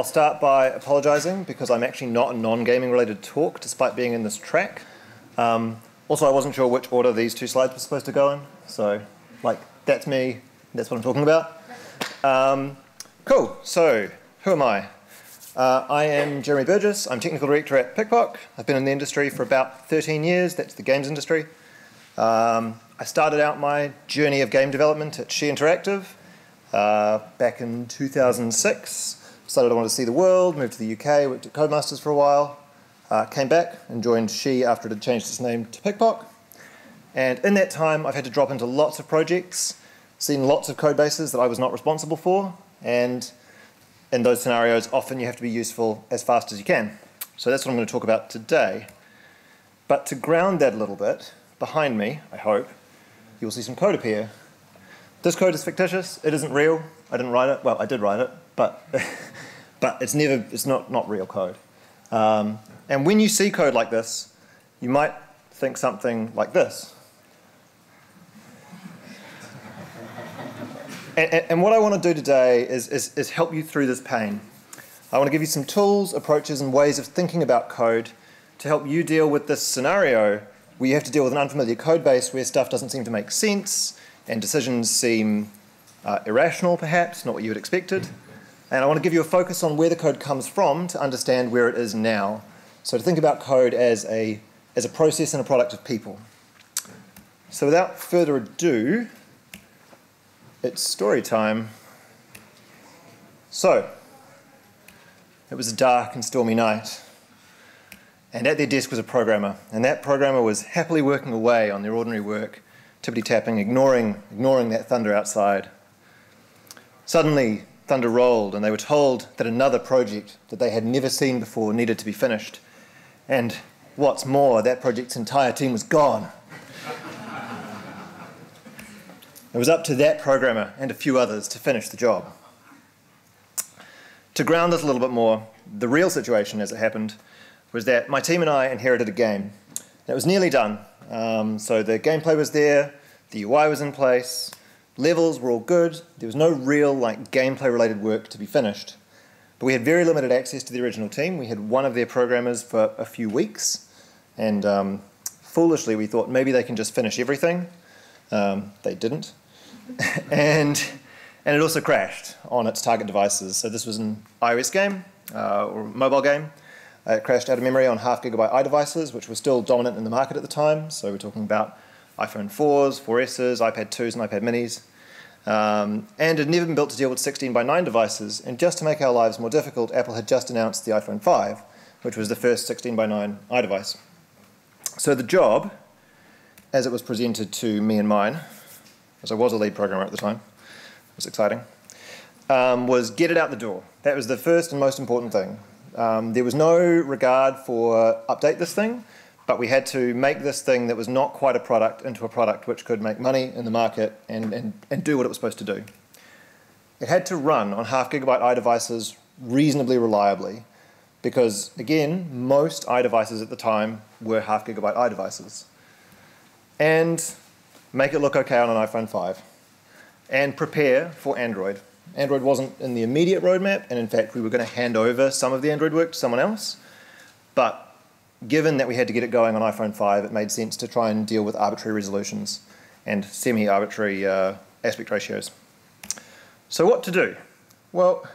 I'll start by apologising because I'm actually not a non-gaming related talk, despite being in this track. Um, also, I wasn't sure which order these two slides were supposed to go in, so like that's me. That's what I'm talking about. Um, cool. So, who am I? Uh, I am Jeremy Burgess. I'm technical director at PikPok. I've been in the industry for about 13 years. That's the games industry. Um, I started out my journey of game development at Sidhe Interactive uh, back in 2006. Decided I wanted to see the world, moved to the UK, worked at Codemasters for a while, uh, came back and joined Sidhe after it had changed its name to PikPok. And in that time, I've had to drop into lots of projects, seen lots of code bases that I was not responsible for, and in those scenarios, often you have to be useful as fast as you can. So that's what I'm going to talk about today. But to ground that a little bit, behind me, I hope, you'll see some code appear this code is fictitious. It isn't real. I didn't write it. Well, I did write it, but but it's never. It's not not real code. Um, and when you see code like this, you might think something like this. and, and, and, what I want to do today is, is, is help you through this pain. I want to give you some tools, approaches, and ways of thinking about code to help you deal with this scenario where you have to deal with an unfamiliar code base where stuff doesn't seem to make sense and decisions seem uh, irrational, perhaps, not what you had expected. And I want to give you a focus on where the code comes from to understand where it is now. So to think about code as a, as a process and a product of people. So without further ado, it's story time. So, it was a dark and stormy night, and at their desk was a programmer, and that programmer was happily working away on their ordinary work tippity tapping, ignoring, ignoring that thunder outside. Suddenly, thunder rolled, and they were told that another project that they had never seen before needed to be finished. And what's more, that project's entire team was gone. it was up to that programmer and a few others to finish the job. To ground this a little bit more, the real situation as it happened was that my team and I inherited a game. It was nearly done, um, so the gameplay was there, the UI was in place, levels were all good. There was no real like gameplay related work to be finished. But we had very limited access to the original team. We had one of their programmers for a few weeks, and um, foolishly we thought maybe they can just finish everything. Um, they didn't, and and it also crashed on its target devices. So this was an iOS game uh, or mobile game. Uh, it crashed out of memory on half gigabyte iDevices, which were still dominant in the market at the time. So we're talking about iPhone 4s, 4Ss, iPad 2s, and iPad minis. Um, and had never been built to deal with 16 by 9 devices. And just to make our lives more difficult, Apple had just announced the iPhone 5, which was the first 16 by 9 iDevice. So the job, as it was presented to me and mine, as I was a lead programmer at the time, was exciting, um, was get it out the door. That was the first and most important thing. Um, there was no regard for update this thing, but we had to make this thing that was not quite a product into a product which could make money in the market and, and, and do what it was supposed to do. It had to run on half gigabyte iDevices reasonably reliably because, again, most iDevices at the time were half gigabyte iDevices. And make it look okay on an iPhone 5. And prepare for Android. Android wasn't in the immediate roadmap, and in fact, we were going to hand over some of the Android work to someone else. But given that we had to get it going on iPhone 5, it made sense to try and deal with arbitrary resolutions and semi arbitrary uh, aspect ratios. So, what to do? Well,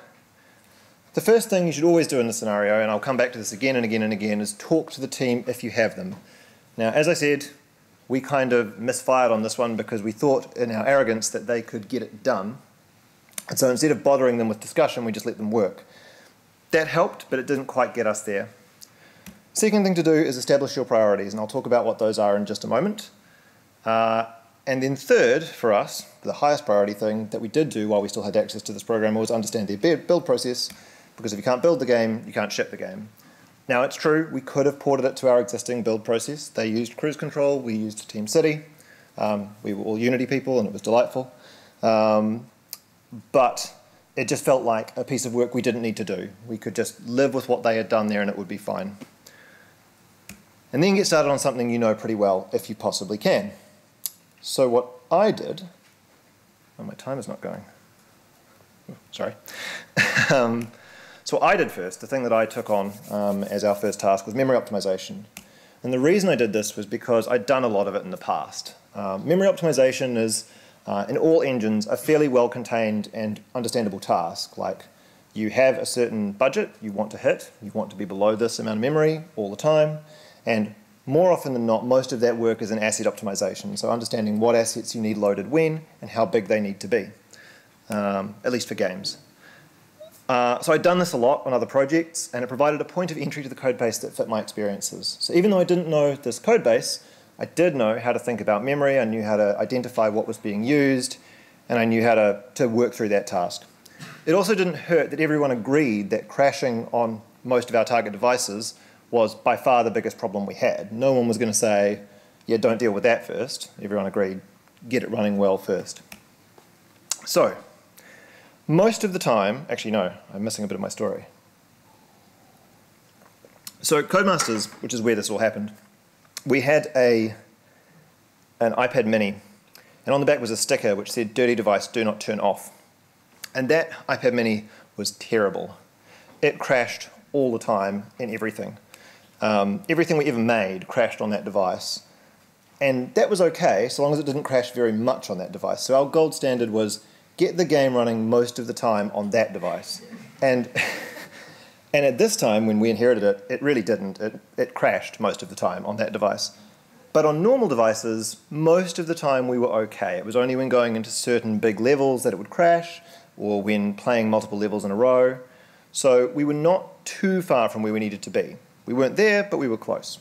the first thing you should always do in this scenario, and I'll come back to this again and again and again, is talk to the team if you have them. Now, as I said, we kind of misfired on this one because we thought in our arrogance that they could get it done. And so instead of bothering them with discussion, we just let them work. That helped, but it didn't quite get us there. Second thing to do is establish your priorities, and I'll talk about what those are in just a moment. Uh, and then third, for us, the highest priority thing that we did do while we still had access to this program was understand the build process, because if you can't build the game, you can't ship the game. Now, it's true, we could have ported it to our existing build process. They used CruiseControl, we used TeamCity. Um, we were all Unity people, and it was delightful. Um, but it just felt like a piece of work we didn't need to do. We could just live with what they had done there and it would be fine. And then get started on something you know pretty well if you possibly can. So what I did, oh, my time is not going. sorry. um, So what I did first, the thing that I took on um, as our first task was memory optimization. And the reason I did this was because I'd done a lot of it in the past. Um, memory optimization is, uh, in all engines, a fairly well contained and understandable task. Like you have a certain budget you want to hit, you want to be below this amount of memory all the time, and more often than not, most of that work is in asset optimization, so understanding what assets you need loaded when and how big they need to be, um, at least for games. Uh, so I'd done this a lot on other projects, and it provided a point of entry to the code base that fit my experiences. So even though I didn't know this code base, I did know how to think about memory, I knew how to identify what was being used, and I knew how to, to work through that task. It also didn't hurt that everyone agreed that crashing on most of our target devices was by far the biggest problem we had. No one was going to say, yeah, don't deal with that first. Everyone agreed, get it running well first. So, most of the time, actually no, I'm missing a bit of my story. So Codemasters, which is where this all happened, we had a an iPad mini, and on the back was a sticker which said, dirty device, do not turn off. And that iPad mini was terrible. It crashed all the time in everything. Um, everything we ever made crashed on that device. And that was okay, so long as it didn't crash very much on that device. So our gold standard was get the game running most of the time on that device. And, and at this time, when we inherited it, it really didn't. It, it crashed most of the time on that device. But on normal devices, most of the time we were okay. It was only when going into certain big levels that it would crash, or when playing multiple levels in a row. So we were not too far from where we needed to be. We weren't there, but we were close.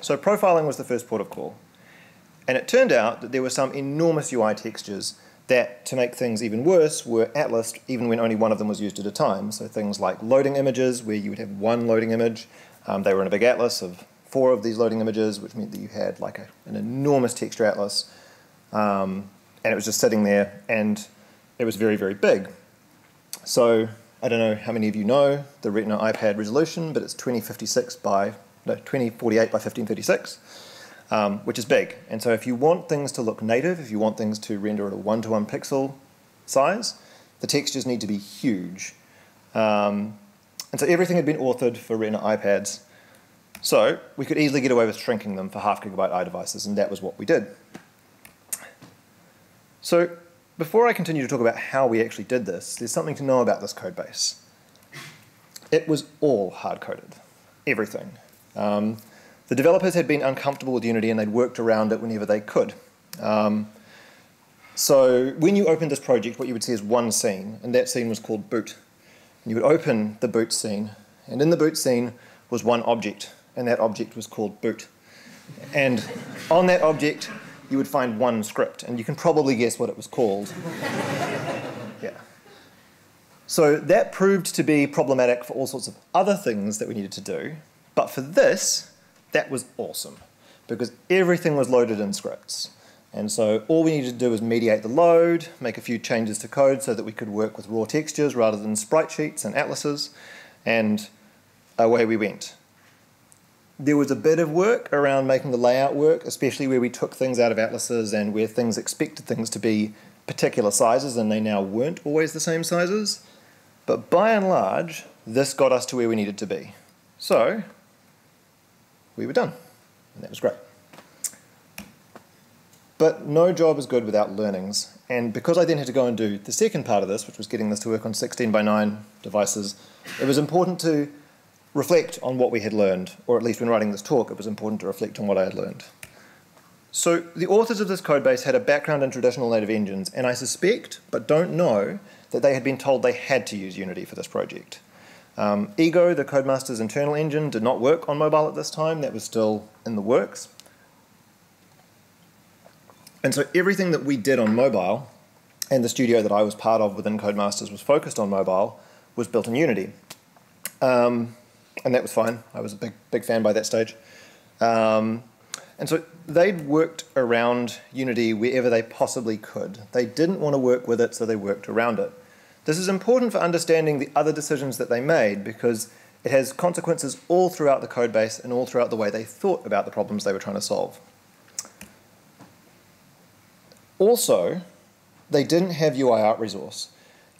So profiling was the first port of call. And it turned out that there were some enormous UI textures that, to make things even worse, were atlased even when only one of them was used at a time. So things like loading images, where you would have one loading image. Um, they were in a big atlas of four of these loading images, which meant that you had like a, an enormous texture atlas. Um, and it was just sitting there, and it was very, very big. So I don't know how many of you know the Retina iPad resolution, but it's 2056 by, no, 2048 by 1536 um, which is big. And so if you want things to look native, if you want things to render at a one-to-one pixel size, the textures need to be huge. Um, and so everything had been authored for Retina iPads. So we could easily get away with shrinking them for half gigabyte iDevices, and that was what we did. So before I continue to talk about how we actually did this, there's something to know about this code base. It was all hard-coded, everything. Um, the developers had been uncomfortable with Unity and they'd worked around it whenever they could. Um, so when you opened this project, what you would see is one scene, and that scene was called boot. And you would open the boot scene, and in the boot scene was one object, and that object was called boot. And on that object, you would find one script, and you can probably guess what it was called. yeah. So that proved to be problematic for all sorts of other things that we needed to do, but for this, that was awesome because everything was loaded in scripts. And so all we needed to do was mediate the load, make a few changes to code so that we could work with raw textures rather than sprite sheets and atlases, and away we went. There was a bit of work around making the layout work, especially where we took things out of atlases and where things expected things to be particular sizes and they now weren't always the same sizes. But by and large, this got us to where we needed to be. So we were done. And that was great. But no job is good without learnings. And because I then had to go and do the second part of this, which was getting this to work on 16 by 9 devices, it was important to reflect on what we had learned, or at least when writing this talk, it was important to reflect on what I had learned. So the authors of this codebase had a background in traditional native engines, and I suspect, but don't know, that they had been told they had to use Unity for this project. Um, Ego, the Codemasters internal engine, did not work on mobile at this time. That was still in the works. And so everything that we did on mobile, and the studio that I was part of within Codemasters was focused on mobile, was built in Unity. Um, and that was fine. I was a big, big fan by that stage. Um, and so they'd worked around Unity wherever they possibly could. They didn't want to work with it, so they worked around it. This is important for understanding the other decisions that they made because it has consequences all throughout the code base and all throughout the way they thought about the problems they were trying to solve. Also, they didn't have UI art resource.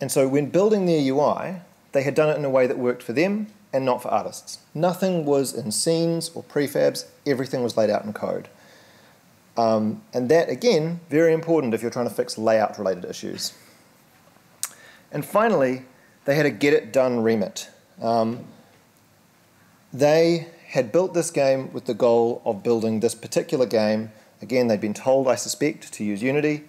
And so when building their UI, they had done it in a way that worked for them and not for artists. Nothing was in scenes or prefabs, everything was laid out in code. Um, and that, again, very important if you're trying to fix layout related issues. And finally, they had a get it done remit. Um, they had built this game with the goal of building this particular game. Again, they'd been told, I suspect, to use Unity,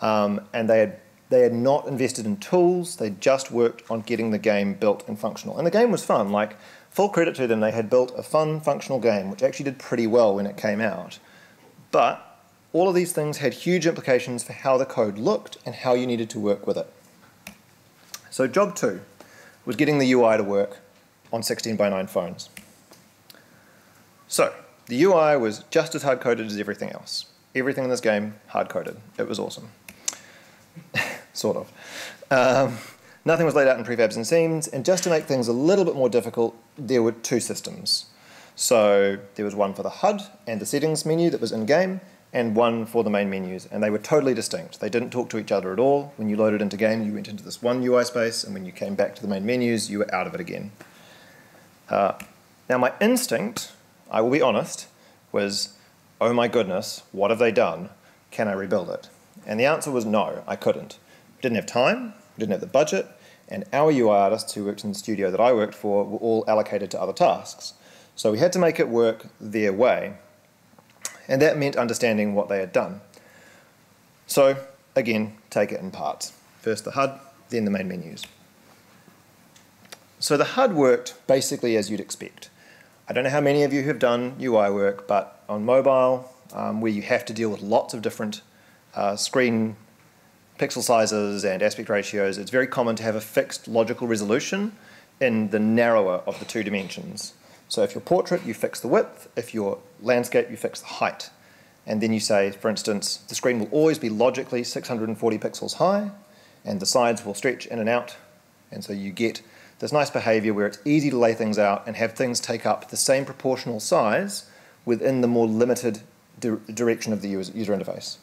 um, and they had they had not invested in tools, they just worked on getting the game built and functional. And the game was fun. Like, full credit to them, they had built a fun, functional game, which actually did pretty well when it came out. But all of these things had huge implications for how the code looked and how you needed to work with it. So, job two was getting the UI to work on 16 by 9 phones. So, the UI was just as hard coded as everything else. Everything in this game hard coded. It was awesome. Sort of. Um, nothing was laid out in prefabs and scenes, and just to make things a little bit more difficult, there were two systems. So there was one for the HUD and the settings menu that was in game, and one for the main menus, and they were totally distinct. They didn't talk to each other at all. When you loaded into game, you went into this one UI space, and when you came back to the main menus, you were out of it again. Uh, now, my instinct, I will be honest, was, oh my goodness, what have they done? Can I rebuild it? And the answer was no, I couldn't didn't have time, didn't have the budget, and our UI artists who worked in the studio that I worked for were all allocated to other tasks. So we had to make it work their way, and that meant understanding what they had done. So, again, take it in parts. First the HUD, then the main menus. So the HUD worked basically as you'd expect. I don't know how many of you have done UI work, but on mobile, um, where you have to deal with lots of different uh, screen pixel sizes and aspect ratios, it's very common to have a fixed logical resolution in the narrower of the two dimensions. So if you're portrait, you fix the width. If you're landscape, you fix the height. And then you say, for instance, the screen will always be logically 640 pixels high, and the sides will stretch in and out. And so you get this nice behavior where it's easy to lay things out and have things take up the same proportional size within the more limited di direction of the user interface.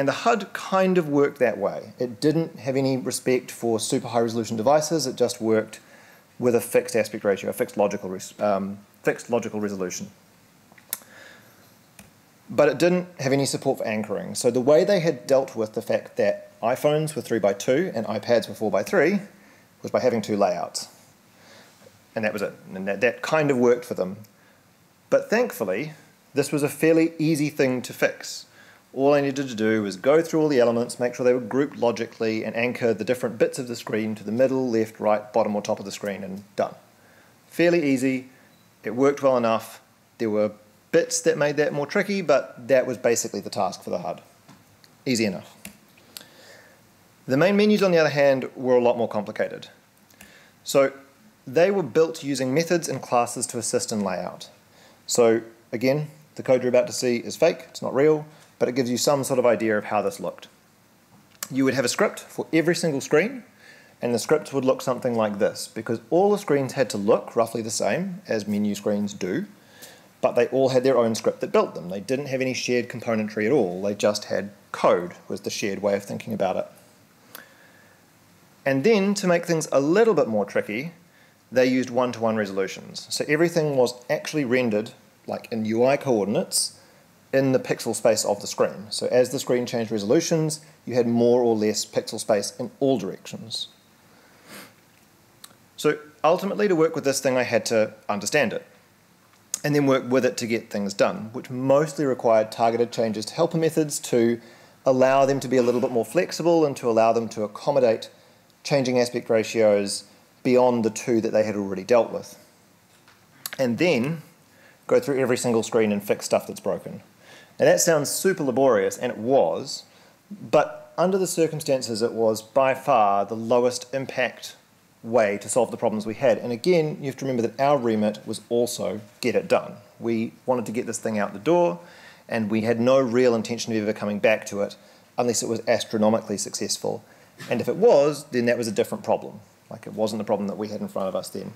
And the HUD kind of worked that way. It didn't have any respect for super high resolution devices, it just worked with a fixed aspect ratio, a fixed logical, um, fixed logical resolution. But it didn't have any support for anchoring. So the way they had dealt with the fact that iPhones were 3x2 and iPads were 4x3 was by having two layouts. And that was it. And that, that kind of worked for them. But thankfully, this was a fairly easy thing to fix all I needed to do was go through all the elements, make sure they were grouped logically, and anchor the different bits of the screen to the middle, left, right, bottom, or top of the screen, and done. Fairly easy. It worked well enough. There were bits that made that more tricky, but that was basically the task for the HUD. Easy enough. The main menus, on the other hand, were a lot more complicated. So they were built using methods and classes to assist in layout. So again, the code you're about to see is fake, it's not real but it gives you some sort of idea of how this looked. You would have a script for every single screen, and the script would look something like this, because all the screens had to look roughly the same as menu screens do, but they all had their own script that built them. They didn't have any shared componentry at all, they just had code, was the shared way of thinking about it. And then, to make things a little bit more tricky, they used one-to-one -one resolutions. So everything was actually rendered, like in UI coordinates, in the pixel space of the screen. So as the screen changed resolutions, you had more or less pixel space in all directions. So ultimately to work with this thing I had to understand it and then work with it to get things done, which mostly required targeted changes to helper methods to allow them to be a little bit more flexible and to allow them to accommodate changing aspect ratios beyond the two that they had already dealt with. And then go through every single screen and fix stuff that's broken. Now that sounds super laborious, and it was, but under the circumstances, it was by far the lowest impact way to solve the problems we had. And again, you have to remember that our remit was also get it done. We wanted to get this thing out the door, and we had no real intention of ever coming back to it unless it was astronomically successful. And if it was, then that was a different problem. Like it wasn't the problem that we had in front of us then.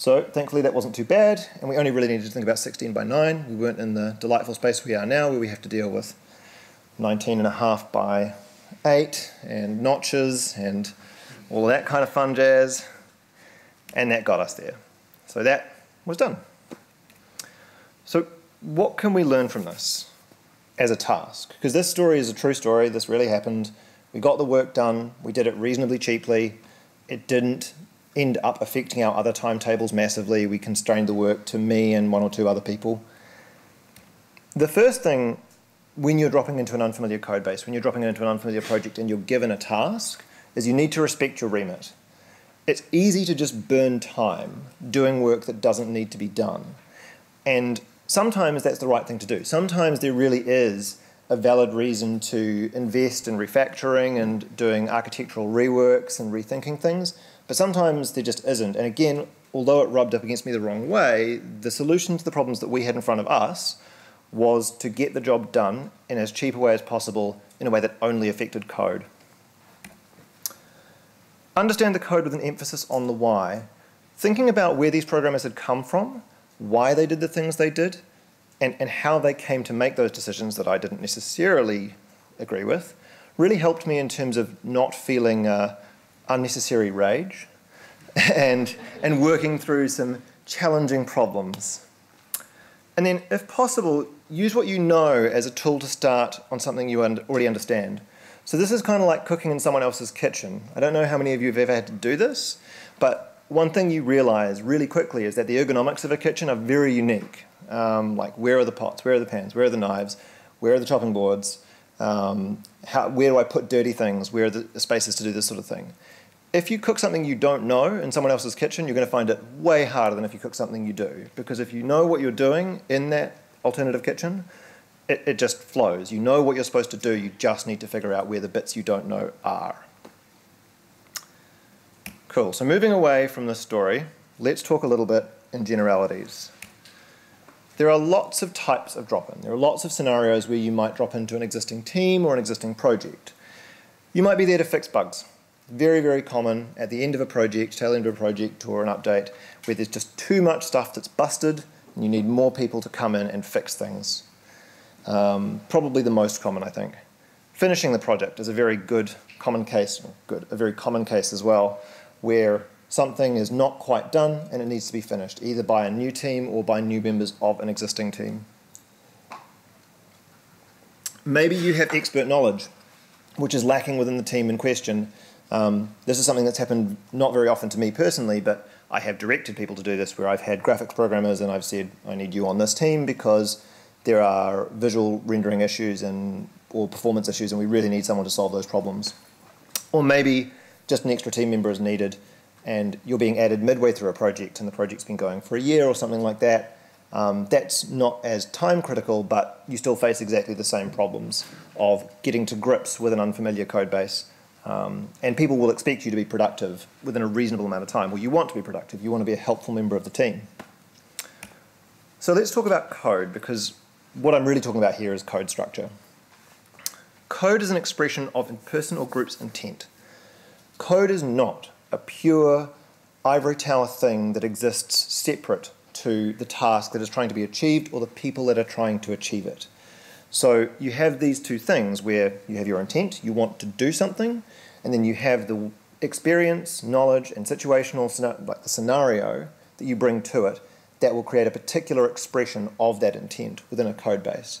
So thankfully that wasn't too bad, and we only really needed to think about 16 by 9. We weren't in the delightful space we are now, where we have to deal with 19 and a half by 8, and notches, and all that kind of fun jazz, and that got us there. So that was done. So what can we learn from this as a task? Because this story is a true story, this really happened. We got the work done, we did it reasonably cheaply, it didn't end up affecting our other timetables massively. We constrained the work to me and one or two other people. The first thing when you're dropping into an unfamiliar code base, when you're dropping into an unfamiliar project and you're given a task, is you need to respect your remit. It's easy to just burn time doing work that doesn't need to be done. And sometimes that's the right thing to do. Sometimes there really is a valid reason to invest in refactoring and doing architectural reworks and rethinking things, but sometimes there just isn't. And again, although it rubbed up against me the wrong way, the solution to the problems that we had in front of us was to get the job done in as cheap a way as possible in a way that only affected code. Understand the code with an emphasis on the why. Thinking about where these programmers had come from, why they did the things they did, and, and how they came to make those decisions that I didn't necessarily agree with, really helped me in terms of not feeling uh, unnecessary rage and, and working through some challenging problems. And then, if possible, use what you know as a tool to start on something you already understand. So this is kind of like cooking in someone else's kitchen. I don't know how many of you have ever had to do this, but one thing you realize really quickly is that the ergonomics of a kitchen are very unique. Um, like where are the pots, where are the pans, where are the knives, where are the chopping boards, um, how, where do I put dirty things, where are the spaces to do this sort of thing. If you cook something you don't know in someone else's kitchen, you're going to find it way harder than if you cook something you do. Because if you know what you're doing in that alternative kitchen, it, it just flows. You know what you're supposed to do, you just need to figure out where the bits you don't know are. Cool, so moving away from this story, let's talk a little bit in generalities. There are lots of types of drop-in. There are lots of scenarios where you might drop into an existing team or an existing project. You might be there to fix bugs. Very, very common at the end of a project, tail end of a project or an update, where there's just too much stuff that's busted and you need more people to come in and fix things. Um, probably the most common, I think. Finishing the project is a very good common case, good, a very common case as well, where something is not quite done and it needs to be finished, either by a new team or by new members of an existing team. Maybe you have expert knowledge, which is lacking within the team in question. Um, this is something that's happened not very often to me personally, but I have directed people to do this where I've had graphics programmers and I've said, I need you on this team because there are visual rendering issues and or performance issues and we really need someone to solve those problems. Or maybe just an extra team member is needed and you're being added midway through a project and the project's been going for a year or something like that. Um, that's not as time critical, but you still face exactly the same problems of getting to grips with an unfamiliar code base um, and people will expect you to be productive within a reasonable amount of time. Well, you want to be productive, you want to be a helpful member of the team. So let's talk about code because what I'm really talking about here is code structure. Code is an expression of a person or group's intent. Code is not a pure ivory tower thing that exists separate to the task that is trying to be achieved or the people that are trying to achieve it. So you have these two things where you have your intent, you want to do something, and then you have the experience, knowledge, and situational like the scenario that you bring to it that will create a particular expression of that intent within a code base.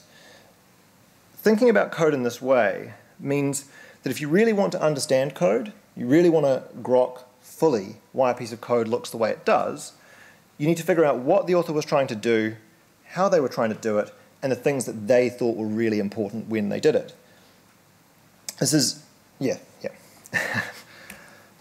Thinking about code in this way means that if you really want to understand code, you really want to grok fully why a piece of code looks the way it does, you need to figure out what the author was trying to do, how they were trying to do it, and the things that they thought were really important when they did it. This is, yeah, yeah.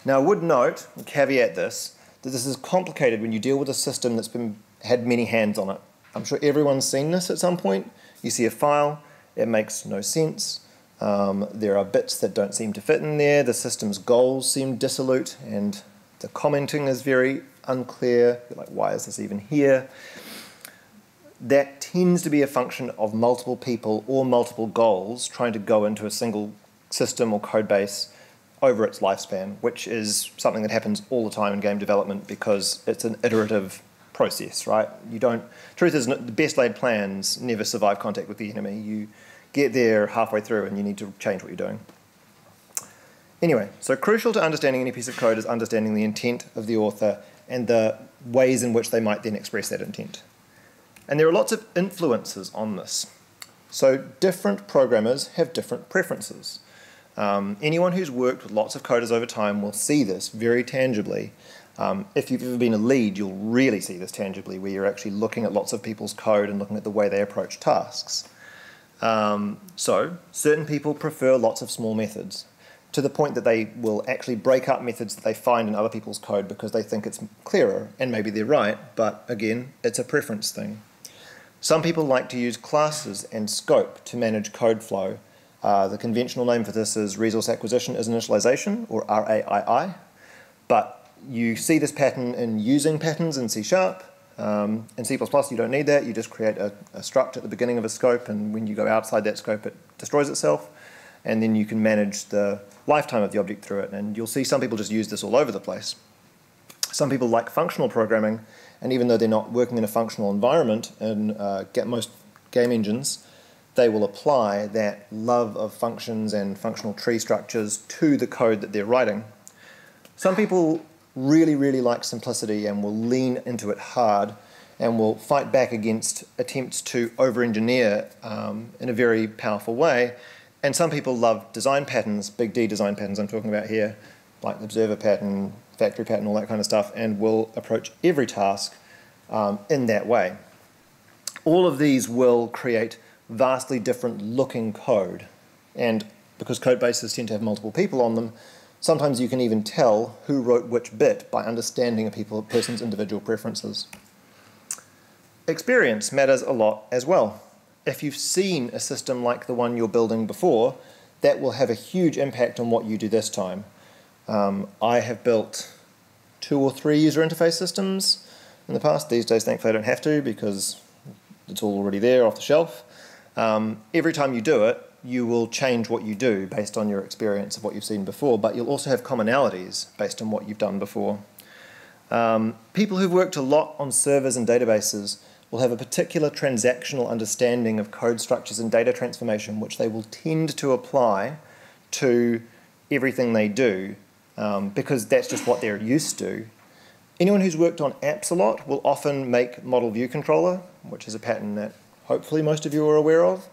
now, I would note, caveat this, that this is complicated when you deal with a system that's been had many hands on it. I'm sure everyone's seen this at some point. You see a file, it makes no sense. Um, there are bits that don't seem to fit in there. The system's goals seem dissolute, and the commenting is very unclear. You're like, why is this even here? That tends to be a function of multiple people or multiple goals trying to go into a single system or code base over its lifespan, which is something that happens all the time in game development because it's an iterative process, right? You don't. Truth is, the best laid plans never survive contact with the enemy. You get there halfway through, and you need to change what you're doing. Anyway, so crucial to understanding any piece of code is understanding the intent of the author and the ways in which they might then express that intent. And there are lots of influences on this. So different programmers have different preferences. Um, anyone who's worked with lots of coders over time will see this very tangibly. Um, if you've ever been a lead, you'll really see this tangibly, where you're actually looking at lots of people's code and looking at the way they approach tasks. Um, so, certain people prefer lots of small methods to the point that they will actually break up methods that they find in other people's code because they think it's clearer, and maybe they're right, but again, it's a preference thing. Some people like to use classes and scope to manage code flow. Uh, the conventional name for this is resource acquisition as initialization, or RAII, but you see this pattern in using patterns in C Sharp. Um, in C++, you don't need that. You just create a, a struct at the beginning of a scope, and when you go outside that scope, it destroys itself. And then you can manage the lifetime of the object through it. And you'll see some people just use this all over the place. Some people like functional programming, and even though they're not working in a functional environment and uh, get most game engines, they will apply that love of functions and functional tree structures to the code that they're writing. Some people really, really like simplicity and will lean into it hard and will fight back against attempts to over engineer um, in a very powerful way and some people love design patterns, big D design patterns I'm talking about here, like the observer pattern, factory pattern, all that kind of stuff, and will approach every task um, in that way. All of these will create vastly different looking code. And because code bases tend to have multiple people on them, sometimes you can even tell who wrote which bit by understanding a people, person's individual preferences. Experience matters a lot as well if you've seen a system like the one you're building before, that will have a huge impact on what you do this time. Um, I have built two or three user interface systems in the past. These days, thankfully, I don't have to because it's all already there off the shelf. Um, every time you do it, you will change what you do based on your experience of what you've seen before, but you'll also have commonalities based on what you've done before. Um, people who've worked a lot on servers and databases will have a particular transactional understanding of code structures and data transformation, which they will tend to apply to everything they do um, because that's just what they're used to. Anyone who's worked on apps a lot will often make model view controller, which is a pattern that hopefully most of you are aware of,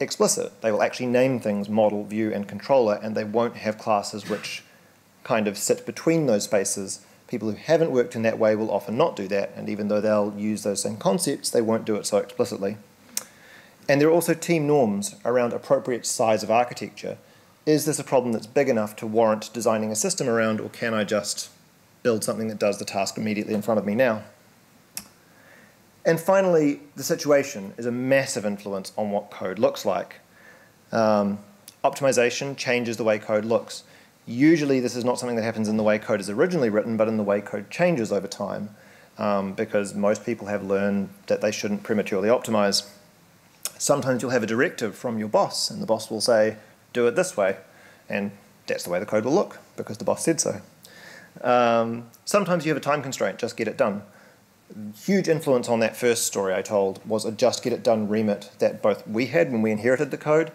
explicit. They will actually name things model, view, and controller, and they won't have classes which kind of sit between those spaces People who haven't worked in that way will often not do that, and even though they'll use those same concepts, they won't do it so explicitly. And there are also team norms around appropriate size of architecture. Is this a problem that's big enough to warrant designing a system around, or can I just build something that does the task immediately in front of me now? And finally, the situation is a massive influence on what code looks like. Um, optimization changes the way code looks. Usually this is not something that happens in the way code is originally written, but in the way code changes over time, um, because most people have learned that they shouldn't prematurely optimize. Sometimes you'll have a directive from your boss, and the boss will say, do it this way, and that's the way the code will look, because the boss said so. Um, sometimes you have a time constraint, just get it done. Huge influence on that first story I told was a just get it done remit that both we had when we inherited the code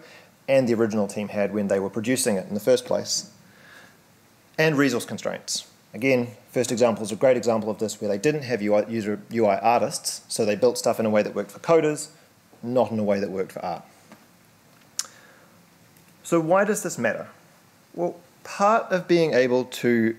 and the original team had when they were producing it in the first place and resource constraints. Again, first example is a great example of this where they didn't have UI, user UI artists, so they built stuff in a way that worked for coders, not in a way that worked for art. So why does this matter? Well, part of being able to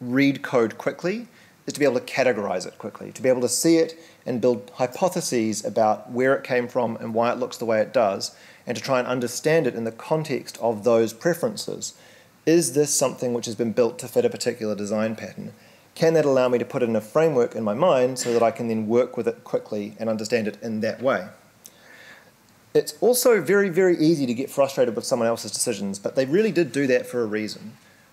read code quickly is to be able to categorize it quickly, to be able to see it and build hypotheses about where it came from and why it looks the way it does, and to try and understand it in the context of those preferences is this something which has been built to fit a particular design pattern? Can that allow me to put it in a framework in my mind so that I can then work with it quickly and understand it in that way? It's also very, very easy to get frustrated with someone else's decisions, but they really did do that for a reason.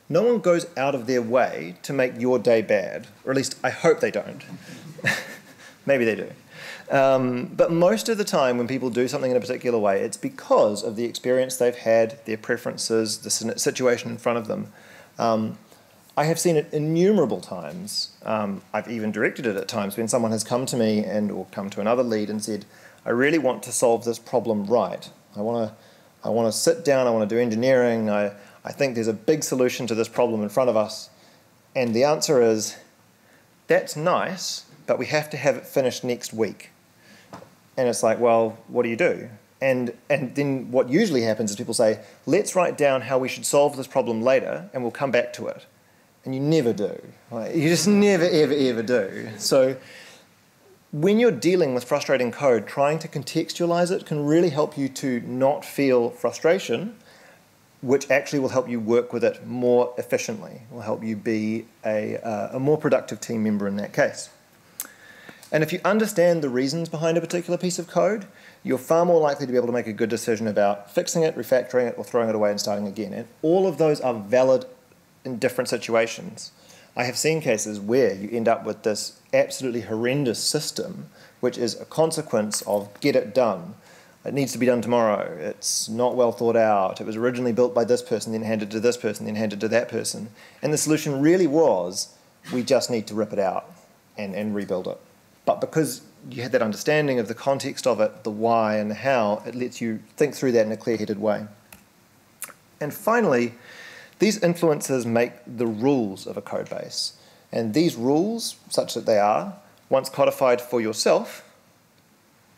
No one goes out of their way to make your day bad, or at least I hope they don't. Maybe they do. Um, but most of the time, when people do something in a particular way, it's because of the experience they've had, their preferences, the situation in front of them. Um, I have seen it innumerable times. Um, I've even directed it at times when someone has come to me and or come to another lead and said, "I really want to solve this problem right. I want to, I want to sit down. I want to do engineering. I, I think there's a big solution to this problem in front of us. And the answer is, that's nice, but we have to have it finished next week. And it's like, well, what do you do? And, and then what usually happens is people say, let's write down how we should solve this problem later, and we'll come back to it. And you never do. Like, you just never, ever, ever do. So when you're dealing with frustrating code, trying to contextualize it can really help you to not feel frustration, which actually will help you work with it more efficiently, will help you be a, uh, a more productive team member in that case. And if you understand the reasons behind a particular piece of code, you're far more likely to be able to make a good decision about fixing it, refactoring it, or throwing it away and starting again. And all of those are valid in different situations. I have seen cases where you end up with this absolutely horrendous system, which is a consequence of get it done. It needs to be done tomorrow. It's not well thought out. It was originally built by this person, then handed to this person, then handed to that person. And the solution really was we just need to rip it out and, and rebuild it. But because you had that understanding of the context of it, the why and the how, it lets you think through that in a clear headed way. And finally, these influences make the rules of a code base. And these rules, such that they are, once codified for yourself,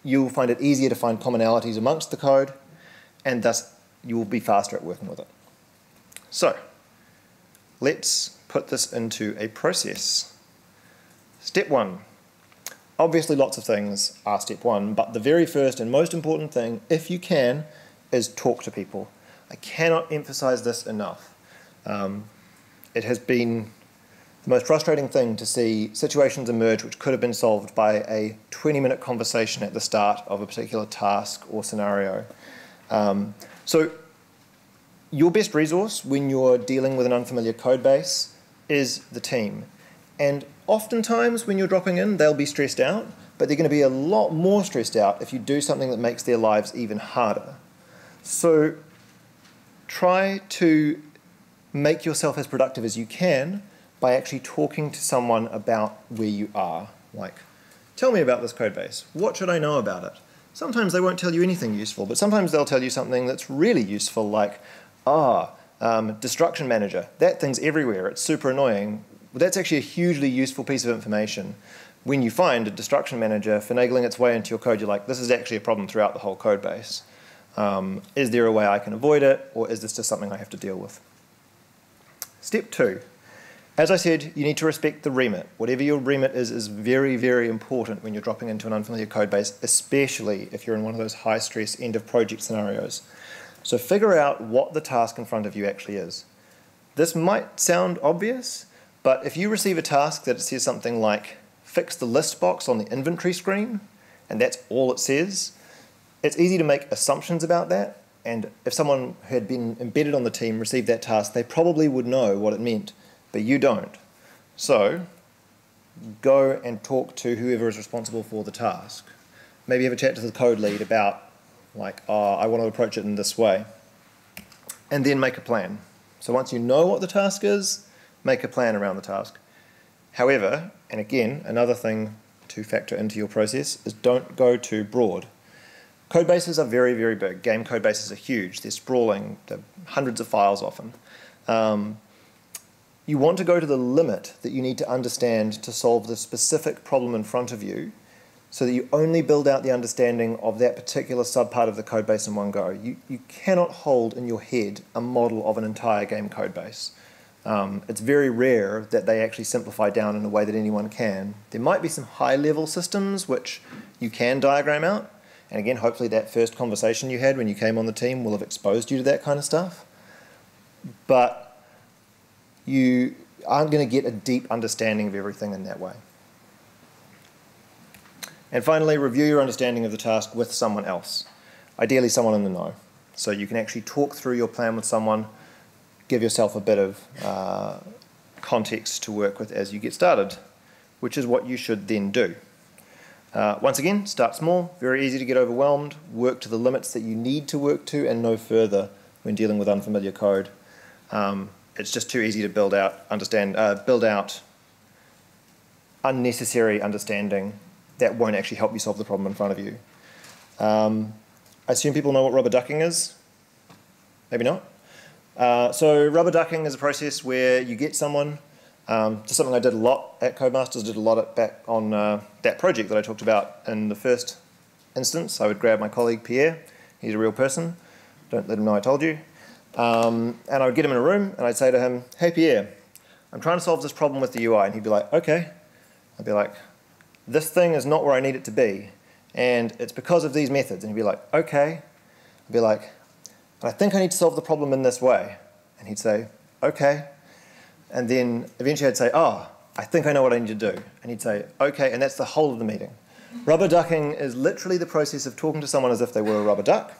you'll find it easier to find commonalities amongst the code, and thus you will be faster at working with it. So, let's put this into a process. Step one. Obviously, lots of things are step one, but the very first and most important thing, if you can, is talk to people. I cannot emphasize this enough. Um, it has been the most frustrating thing to see situations emerge which could have been solved by a 20 minute conversation at the start of a particular task or scenario. Um, so, your best resource when you're dealing with an unfamiliar code base is the team. And oftentimes, when you're dropping in, they'll be stressed out, but they're going to be a lot more stressed out if you do something that makes their lives even harder. So, try to make yourself as productive as you can by actually talking to someone about where you are. Like, tell me about this code base. What should I know about it? Sometimes they won't tell you anything useful, but sometimes they'll tell you something that's really useful, like, ah, um, destruction manager. That thing's everywhere. It's super annoying. But that's actually a hugely useful piece of information. When you find a destruction manager finagling its way into your code, you're like, this is actually a problem throughout the whole code base. Um, is there a way I can avoid it, or is this just something I have to deal with? Step two. As I said, you need to respect the remit. Whatever your remit is, is very, very important when you're dropping into an unfamiliar code base, especially if you're in one of those high stress end of project scenarios. So figure out what the task in front of you actually is. This might sound obvious, but if you receive a task that says something like fix the list box on the inventory screen, and that's all it says, it's easy to make assumptions about that and if someone who had been embedded on the team received that task, they probably would know what it meant, but you don't. So go and talk to whoever is responsible for the task. Maybe have a chat to the code lead about, like, oh, I want to approach it in this way. And then make a plan. So once you know what the task is, make a plan around the task. However, and again, another thing to factor into your process is don't go too broad. Code bases are very, very big. Game code bases are huge. They're sprawling, they're hundreds of files often. Um, you want to go to the limit that you need to understand to solve the specific problem in front of you so that you only build out the understanding of that particular subpart of the code base in one go. You, you cannot hold in your head a model of an entire game code base. Um, it's very rare that they actually simplify down in a way that anyone can. There might be some high level systems which you can diagram out, and again, hopefully, that first conversation you had when you came on the team will have exposed you to that kind of stuff. But you aren't going to get a deep understanding of everything in that way. And finally, review your understanding of the task with someone else, ideally, someone in the know. So you can actually talk through your plan with someone, give yourself a bit of uh, context to work with as you get started, which is what you should then do. Uh, once again, start small, very easy to get overwhelmed, work to the limits that you need to work to and no further when dealing with unfamiliar code. Um, it's just too easy to build out, understand, uh, build out unnecessary understanding that won't actually help you solve the problem in front of you. Um, I assume people know what rubber ducking is? Maybe not. Uh, so rubber ducking is a process where you get someone, um, something I did a lot at Codemasters, I did a lot at, back on uh, that project that I talked about in the first instance. I would grab my colleague Pierre, he's a real person, don't let him know I told you, um, and I would get him in a room and I'd say to him, hey Pierre, I'm trying to solve this problem with the UI, and he'd be like, okay. I'd be like, this thing is not where I need it to be, and it's because of these methods, and he'd be like, okay. I'd be like, I think I need to solve the problem in this way. And he'd say, okay. And then eventually I'd say, oh, I think I know what I need to do. And he'd say, okay, and that's the whole of the meeting. Rubber ducking is literally the process of talking to someone as if they were a rubber duck,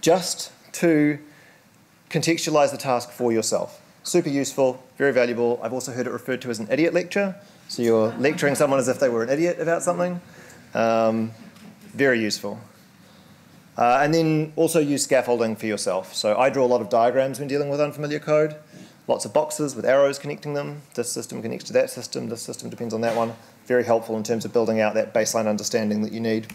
just to contextualize the task for yourself. Super useful, very valuable. I've also heard it referred to as an idiot lecture. So you're lecturing someone as if they were an idiot about something. Um, very useful. Uh, and then also use scaffolding for yourself. So I draw a lot of diagrams when dealing with unfamiliar code. Lots of boxes with arrows connecting them. This system connects to that system. This system depends on that one. Very helpful in terms of building out that baseline understanding that you need.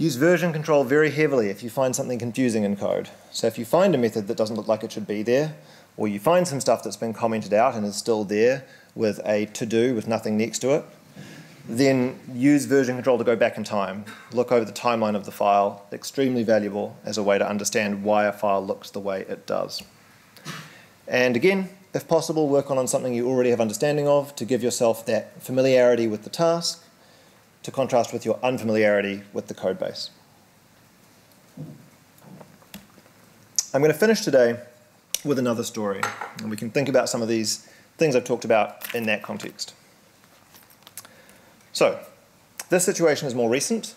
Use version control very heavily if you find something confusing in code. So if you find a method that doesn't look like it should be there, or you find some stuff that's been commented out and is still there with a to-do with nothing next to it, then use version control to go back in time. Look over the timeline of the file, extremely valuable as a way to understand why a file looks the way it does. And again, if possible, work on, on something you already have understanding of to give yourself that familiarity with the task to contrast with your unfamiliarity with the code base. I'm going to finish today with another story, and we can think about some of these things I've talked about in that context. So, this situation is more recent.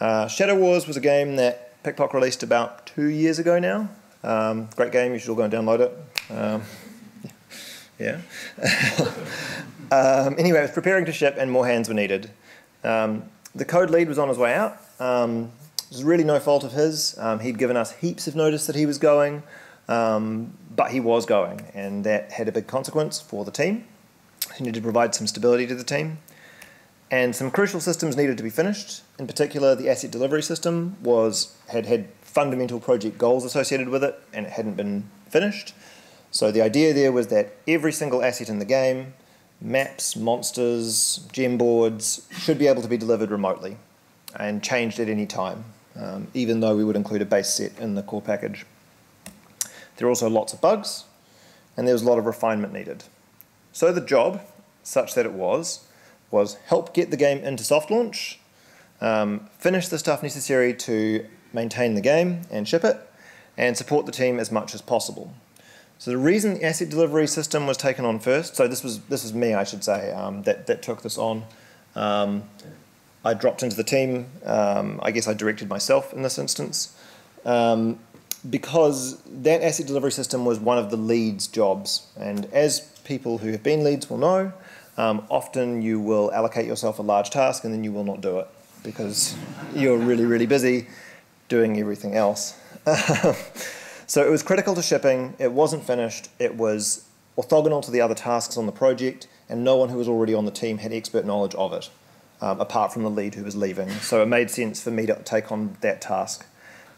Uh, Shadow Wars was a game that PikPok released about two years ago now. Um, great game, you should all go and download it. Um, yeah. um, anyway, it was preparing to ship and more hands were needed. Um, the code lead was on his way out. Um, it was really no fault of his. Um, he'd given us heaps of notice that he was going, but he was going, and that had a big consequence for the team. He needed to provide some stability to the team. And some crucial systems needed to be finished. In particular, the asset delivery system was had had fundamental project goals associated with it, and it hadn't been finished. So the idea there was that every single asset in the game, maps, monsters, gem boards, should be able to be delivered remotely and changed at any time, um, even though we would include a base set in the core package. There are also lots of bugs, and there was a lot of refinement needed. So the job, such that it was, was help get the game into soft launch, um, finish the stuff necessary to maintain the game and ship it, and support the team as much as possible. So the reason the asset delivery system was taken on first, so this was this was me, I should say, um, that that took this on. Um, I dropped into the team. Um, I guess I directed myself in this instance, um, because that asset delivery system was one of the leads' jobs, and as people who have been leads will know, um, often you will allocate yourself a large task and then you will not do it because you're really, really busy doing everything else. so it was critical to shipping, it wasn't finished, it was orthogonal to the other tasks on the project, and no one who was already on the team had expert knowledge of it, um, apart from the lead who was leaving. So it made sense for me to take on that task.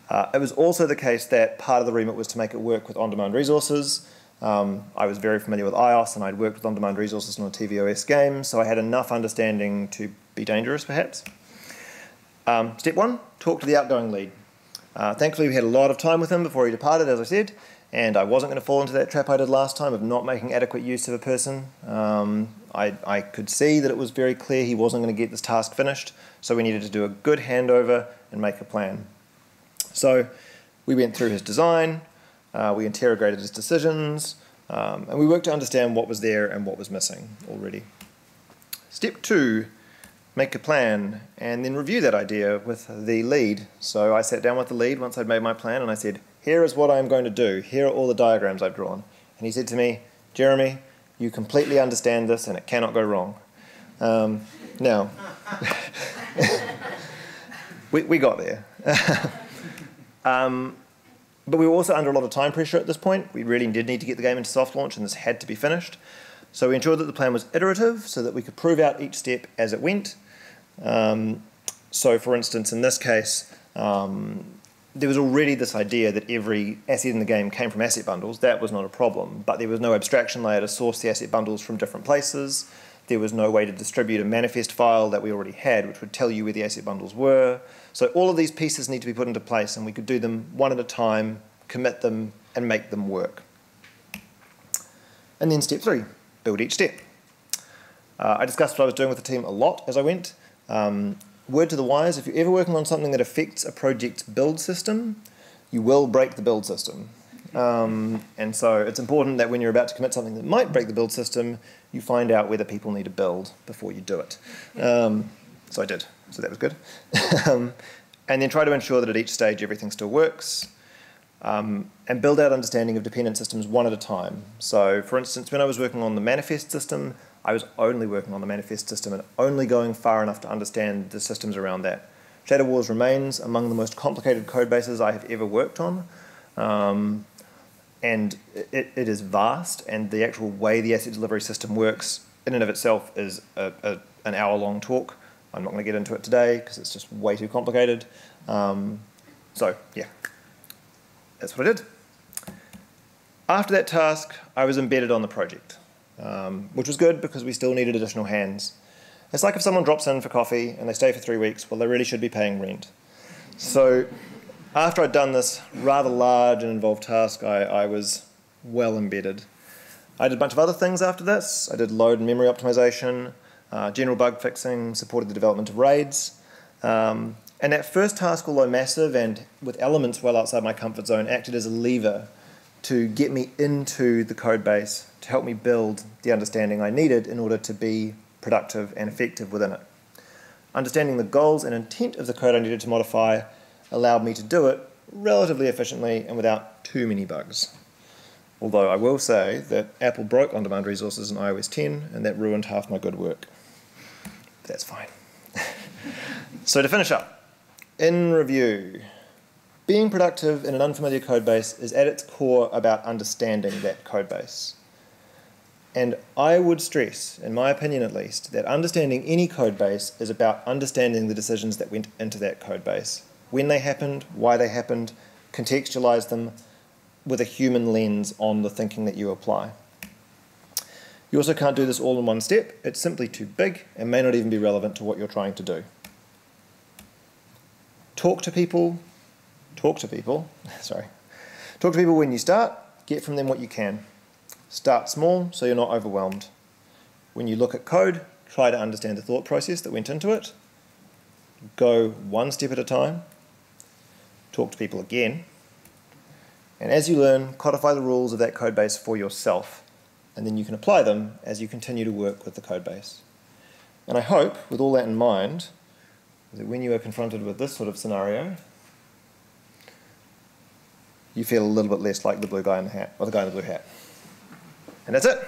Uh, it was also the case that part of the remit was to make it work with on demand resources. Um, I was very familiar with iOS and I'd worked with on-demand resources on a tvOS game, so I had enough understanding to be dangerous, perhaps. Um, step one, talk to the outgoing lead. Uh, thankfully, we had a lot of time with him before he departed, as I said, and I wasn't going to fall into that trap I did last time of not making adequate use of a person. Um, I, I could see that it was very clear he wasn't going to get this task finished, so we needed to do a good handover and make a plan. So we went through his design, uh, we interrogated his decisions, um, and we worked to understand what was there and what was missing already. Step two, make a plan and then review that idea with the lead. So I sat down with the lead once I'd made my plan and I said, here is what I'm going to do. Here are all the diagrams I've drawn. And he said to me, Jeremy, you completely understand this and it cannot go wrong. Um, now, we, we got there. um, but we were also under a lot of time pressure at this point. We really did need to get the game into soft launch, and this had to be finished. So we ensured that the plan was iterative so that we could prove out each step as it went. Um, so, for instance, in this case, um, there was already this idea that every asset in the game came from asset bundles. That was not a problem, but there was no abstraction layer to source the asset bundles from different places. There was no way to distribute a manifest file that we already had, which would tell you where the asset bundles were. So all of these pieces need to be put into place, and we could do them one at a time, commit them, and make them work. And then step three, build each step. Uh, I discussed what I was doing with the team a lot as I went. Um, word to the wise, if you're ever working on something that affects a project's build system, you will break the build system. Um, and so it's important that when you're about to commit something that might break the build system, you find out whether people need to build before you do it. Um, so I did, so that was good. um, and then try to ensure that at each stage everything still works. Um, and build out understanding of dependent systems one at a time. So, for instance, when I was working on the manifest system, I was only working on the manifest system and only going far enough to understand the systems around that. Shadow Wars remains among the most complicated code bases I have ever worked on. Um, and it, it is vast, and the actual way the asset delivery system works in and of itself is a, a, an hour long talk. I'm not going to get into it today because it's just way too complicated. Um, so, yeah, that's what I did. After that task, I was embedded on the project um, which was good because we still needed additional hands. It's like if someone drops in for coffee and they stay for three weeks, well, they really should be paying rent. So after I'd done this rather large and involved task, I, I was well embedded. I did a bunch of other things after this. I did load and memory optimization, uh, general bug fixing, supported the development of raids. Um, and that first task, although massive and with elements well outside my comfort zone, acted as a lever to get me into the code base to help me build the understanding I needed in order to be productive and effective within it. Understanding the goals and intent of the code I needed to modify allowed me to do it relatively efficiently and without too many bugs. Although I will say that Apple broke on demand resources in iOS 10 and that ruined half my good work. That's fine. so to finish up, in review, being productive in an unfamiliar code base is at its core about understanding that code base. And I would stress, in my opinion at least, that understanding any code base is about understanding the decisions that went into that code base. When they happened, why they happened, contextualize them with a human lens on the thinking that you apply. You also can't do this all in one step. It's simply too big and may not even be relevant to what you're trying to do. Talk to people, talk to people, sorry, talk to people when you start, get from them what you can. Start small so you're not overwhelmed. When you look at code, try to understand the thought process that went into it. Go one step at a time. Talk to people again. And as you learn, codify the rules of that code base for yourself, and then you can apply them as you continue to work with the code base. And I hope, with all that in mind, that when you are confronted with this sort of scenario, you feel a little bit less like the blue guy in the hat, or the guy in the blue hat. And that's it.